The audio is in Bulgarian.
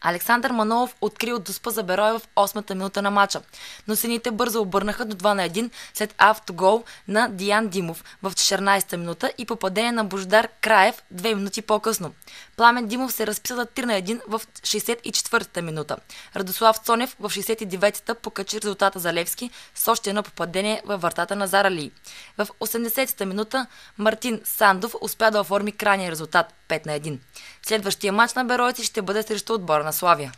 Александър Манолов откри от доспа за Берой в 8-та минута на матча, но сините бързо обърнаха до 2 на 1 след автогол на Диан Димов в 14-та минута и попадение на Бождар Краев 2 минути по-късно. Пламен Димов се разписа за 3 на 1 в 64-та минута. Радослав Цонев в 69-та покачи резултата за Левски с още едно попадение във вратата на Зарали. В 80-та минута Мартин Сандов успя да оформи крайния резултат 5 на 1. Следващия матч на Беройци ще бъде срещу отбора на Славия.